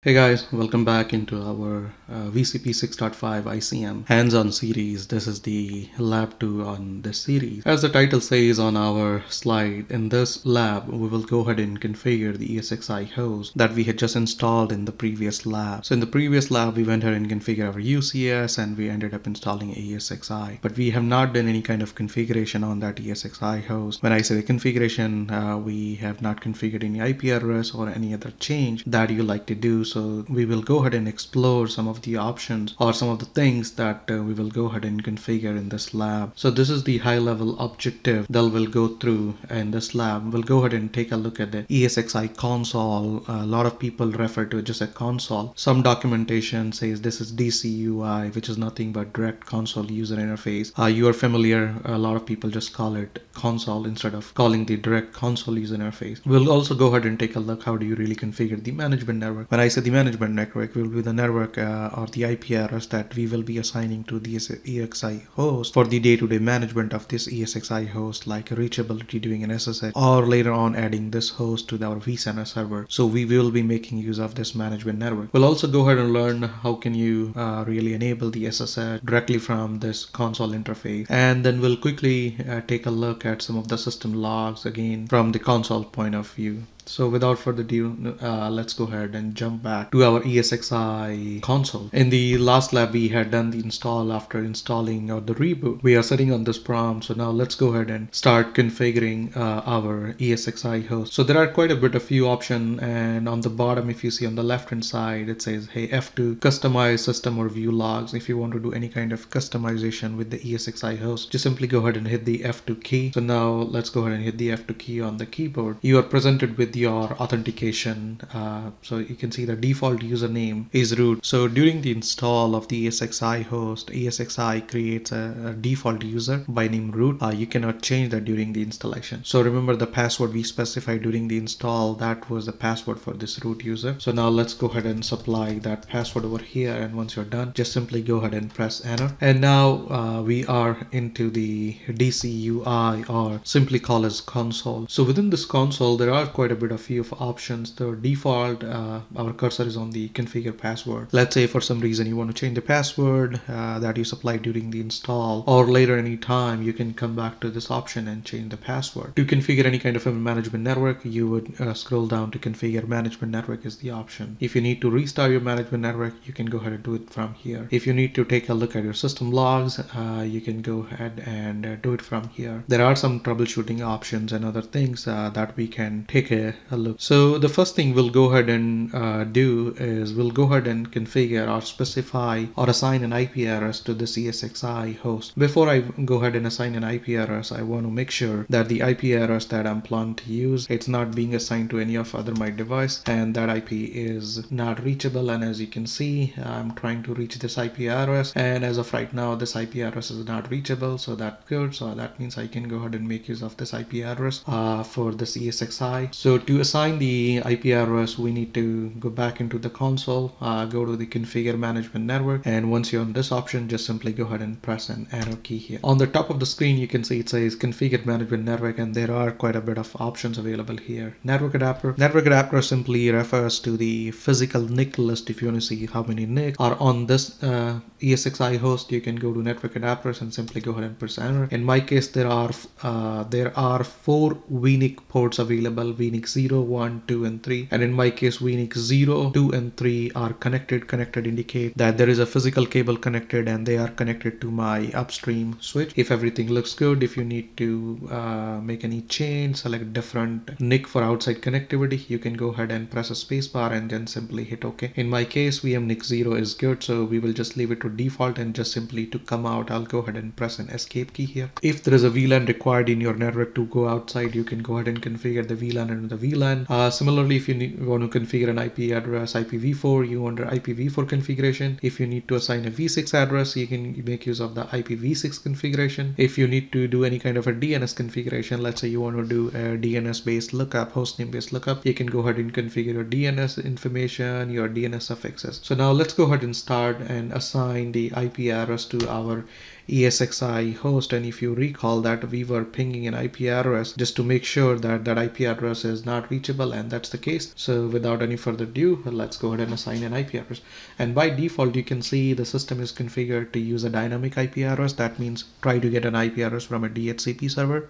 Hey guys, welcome back into our uh, VCP 6.5 ICM hands-on series. This is the lab 2 on this series. As the title says on our slide, in this lab we will go ahead and configure the ESXi host that we had just installed in the previous lab. So in the previous lab we went ahead and configured our UCS and we ended up installing ESXi. But we have not done any kind of configuration on that ESXi host. When I say the configuration, uh, we have not configured any IP address or any other change that you like to do so we will go ahead and explore some of the options or some of the things that uh, we will go ahead and configure in this lab. So this is the high level objective that we'll go through in this lab. We'll go ahead and take a look at the ESXi console. A lot of people refer to it just a console. Some documentation says this is DCUI, which is nothing but direct console user interface. Uh, you are familiar, a lot of people just call it console instead of calling the direct console user interface. We'll also go ahead and take a look how do you really configure the management network. When I say the management network will be the network uh, or the IP address that we will be assigning to the ESXi host for the day-to-day management of this ESXi host like reachability doing an SSH or later on adding this host to our vCenter server. So we will be making use of this management network. We'll also go ahead and learn how can you uh, really enable the SSH directly from this console interface and then we'll quickly uh, take a look at some of the system logs again from the console point of view. So without further ado, uh, let's go ahead and jump back to our ESXi console. In the last lab, we had done the install after installing or the reboot. We are sitting on this prompt. So now let's go ahead and start configuring uh, our ESXi host. So there are quite a bit of few options and on the bottom, if you see on the left hand side, it says, hey, F2 customize system or view logs. If you want to do any kind of customization with the ESXi host, just simply go ahead and hit the F2 key. So now let's go ahead and hit the F2 key on the keyboard. You are presented with your authentication. Uh, so you can see the default username is root. So during the install of the ESXi host, ESXi creates a, a default user by name root. Uh, you cannot change that during the installation. So remember the password we specified during the install, that was the password for this root user. So now let's go ahead and supply that password over here. And once you're done, just simply go ahead and press enter. And now uh, we are into the DCUI or simply call as console. So within this console, there are quite a bit of few of options. The default, uh, our cursor is on the configure password. Let's say for some reason you want to change the password uh, that you supplied during the install or later any time you can come back to this option and change the password. To configure any kind of a management network, you would uh, scroll down to configure management network is the option. If you need to restart your management network, you can go ahead and do it from here. If you need to take a look at your system logs, uh, you can go ahead and uh, do it from here. There are some troubleshooting options and other things uh, that we can take a, look so the first thing we'll go ahead and uh, do is we'll go ahead and configure or specify or assign an IP address to the ESXi host. Before I go ahead and assign an IP address, I want to make sure that the IP address that I'm planning to use, it's not being assigned to any of other my device and that IP is not reachable. And as you can see, I'm trying to reach this IP address and as of right now, this IP address is not reachable. So that's good. So that means I can go ahead and make use of this IP address uh, for this ESXi. So to assign the IP address, we need to go back into the console, uh, go to the configure management network. And once you're on this option, just simply go ahead and press an arrow key here. On the top of the screen, you can see it says configure management network, and there are quite a bit of options available here. Network adapter. Network adapter simply refers to the physical NIC list. If you want to see how many NIC are on this uh, ESXi host, you can go to network adapters and simply go ahead and press enter. In my case, there are uh, there are four VNIC ports available: VNIC 0, 1, 2 and 3 and in my case VNIC 0, 2 and 3 are connected. Connected indicate that there is a physical cable connected and they are connected to my upstream switch. If everything looks good, if you need to uh, make any change, select different NIC for outside connectivity, you can go ahead and press a spacebar and then simply hit OK. In my case, VMNIC 0 is good, so we will just leave it to default and just simply to come out, I'll go ahead and press an escape key here. If there is a VLAN required in your network to go outside, you can go ahead and configure the VLAN and the VLAN uh, similarly, if you need, want to configure an IP address IPv4, you under IPv4 configuration. If you need to assign a v6 address, you can make use of the IPv6 configuration. If you need to do any kind of a DNS configuration, let's say you want to do a DNS based lookup, hostname based lookup, you can go ahead and configure your DNS information, your DNS suffixes. So now let's go ahead and start and assign the IP address to our ESXi host and if you recall that we were pinging an IP address just to make sure that that IP address is not reachable and that's the case. So without any further ado, let's go ahead and assign an IP address. And by default, you can see the system is configured to use a dynamic IP address. That means try to get an IP address from a DHCP server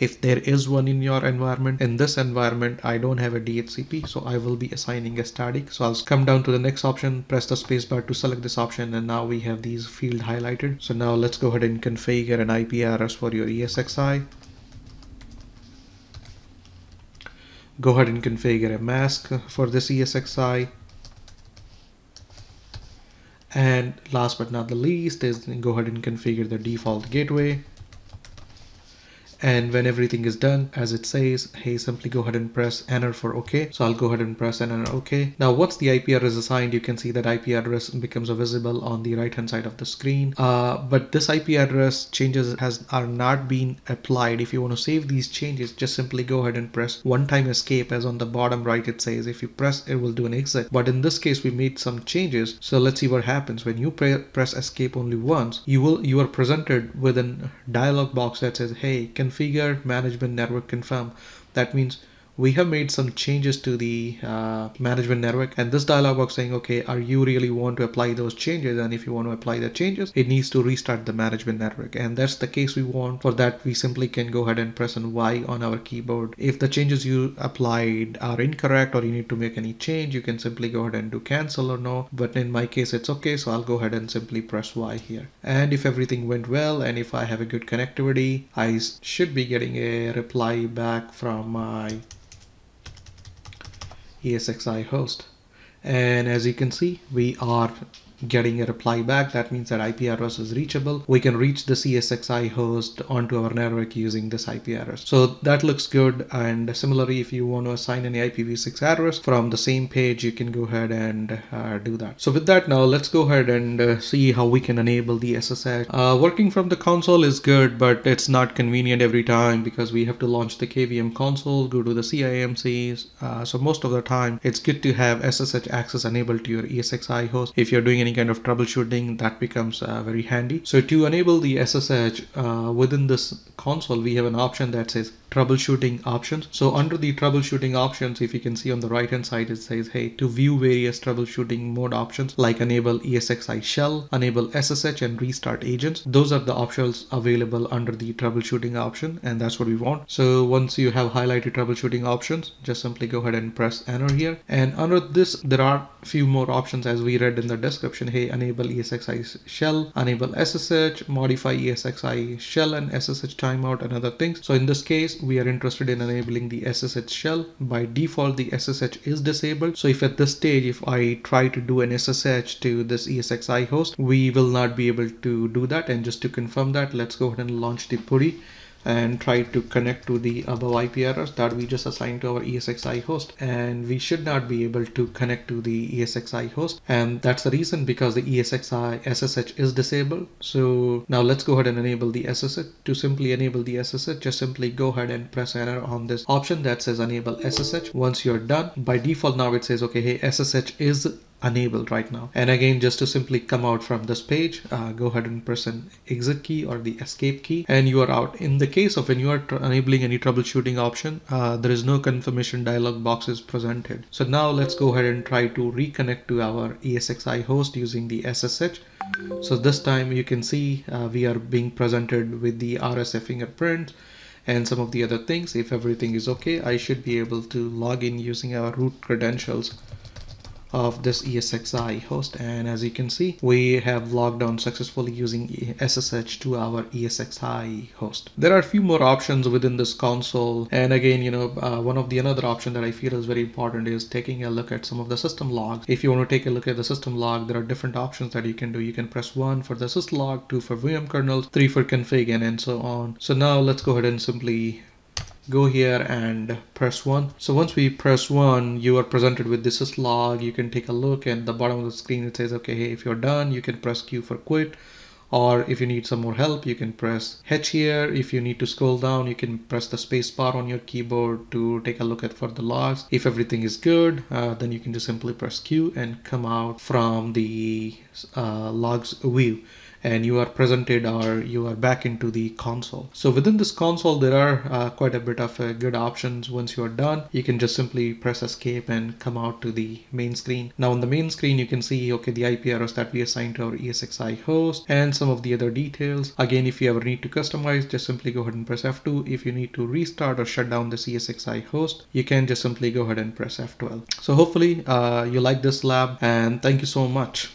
if there is one in your environment in this environment I don't have a DHCP so I will be assigning a static so I'll come down to the next option press the spacebar to select this option and now we have these field highlighted so now let's go ahead and configure an IP address for your ESXi go ahead and configure a mask for this ESXi and last but not the least is go ahead and configure the default gateway and when everything is done as it says hey simply go ahead and press enter for ok so I'll go ahead and press enter ok now once the IP address is assigned? You can see that IP address becomes visible on the right hand side of the screen. Uh, but this IP address changes has are not being applied. If you want to save these changes just simply go ahead and press one time escape as on the bottom right it says. If you press it will do an exit. But in this case we made some changes. So let's see what happens. When you pre press escape only once you will you are presented with a dialog box that says hey can configure management network confirm. That means we have made some changes to the uh, management network and this dialog box saying okay are you really want to apply those changes? And if you want to apply the changes it needs to restart the management network. And that's the case we want. For that we simply can go ahead and press on Y on our keyboard. If the changes you applied are incorrect or you need to make any change you can simply go ahead and do cancel or no. But in my case it's okay so I'll go ahead and simply press Y here. And if everything went well and if I have a good connectivity I should be getting a reply back from my ESXi host. And as you can see, we are getting a reply back. That means that IP address is reachable. We can reach the ESXi host onto our network using this IP address. So that looks good. And similarly, if you want to assign any IPv6 address from the same page, you can go ahead and uh, do that. So with that now, let's go ahead and uh, see how we can enable the SSH. Uh, working from the console is good, but it's not convenient every time because we have to launch the KVM console, go to the CIMCs. Uh, so most of the time, it's good to have SSH access enabled to your ESXi host. If you're doing any any kind of troubleshooting that becomes uh, very handy. So to enable the SSH uh, within this console we have an option that says troubleshooting options. So under the troubleshooting options, if you can see on the right hand side, it says, hey, to view various troubleshooting mode options like enable ESXi shell, enable SSH and restart agents. Those are the options available under the troubleshooting option. And that's what we want. So once you have highlighted troubleshooting options, just simply go ahead and press enter here. And under this, there are few more options as we read in the description. Hey, enable ESXi shell, enable SSH, modify ESXi shell and SSH timeout and other things. So in this case, we are interested in enabling the SSH shell. By default, the SSH is disabled. So if at this stage, if I try to do an SSH to this ESXi host, we will not be able to do that. And just to confirm that, let's go ahead and launch the PuTTY and try to connect to the above IP address that we just assigned to our ESXi host. And we should not be able to connect to the ESXi host. And that's the reason because the ESXi SSH is disabled. So now let's go ahead and enable the SSH to simply enable the SSH just simply go ahead and press enter on this option that says enable SSH once you're done by default now it says okay hey SSH is enabled right now. And again, just to simply come out from this page, uh, go ahead and press an exit key or the escape key and you are out. In the case of when you are enabling any troubleshooting option, uh, there is no confirmation dialog box is presented. So now let's go ahead and try to reconnect to our ESXi host using the SSH. So this time you can see uh, we are being presented with the RSA fingerprint and some of the other things. If everything is okay, I should be able to log in using our root credentials of this ESXi host and as you can see we have logged on successfully using SSH to our ESXi host. There are a few more options within this console and again you know uh, one of the another option that I feel is very important is taking a look at some of the system logs. If you want to take a look at the system log there are different options that you can do. You can press 1 for the syslog, 2 for VM kernels, 3 for config and, and so on. So now let's go ahead and simply go here and press 1 so once we press 1 you are presented with this syslog. You can take a look at the bottom of the screen it says okay hey if you're done you can press q for quit. Or if you need some more help you can press H here. If you need to scroll down you can press the space bar on your keyboard to take a look at for the logs. If everything is good uh, then you can just simply press Q and come out from the uh, logs view and you are presented or you are back into the console. So within this console, there are uh, quite a bit of uh, good options. Once you are done, you can just simply press escape and come out to the main screen. Now on the main screen, you can see, okay, the IP address that we assigned to our ESXi host and some of the other details. Again, if you ever need to customize, just simply go ahead and press F2. If you need to restart or shut down the ESXi host, you can just simply go ahead and press F12. So hopefully uh, you like this lab and thank you so much.